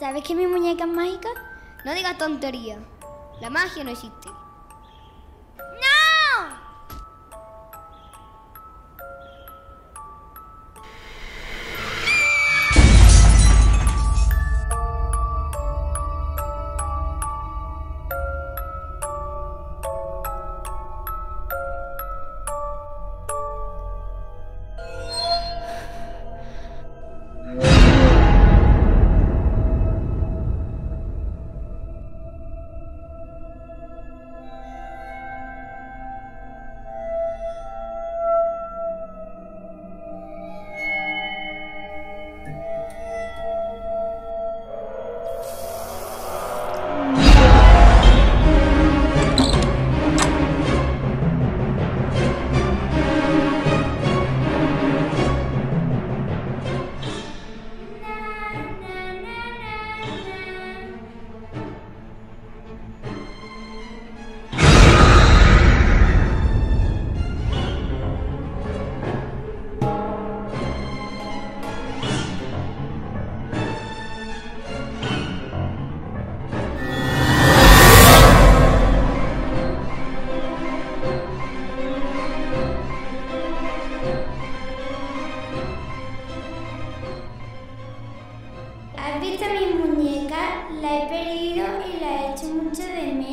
¿Sabes que mi muñeca es mágica? No digas tontería. La magia no existe. ¿Has visto mi muñeca? La he perdido y la he hecho mucho de menos.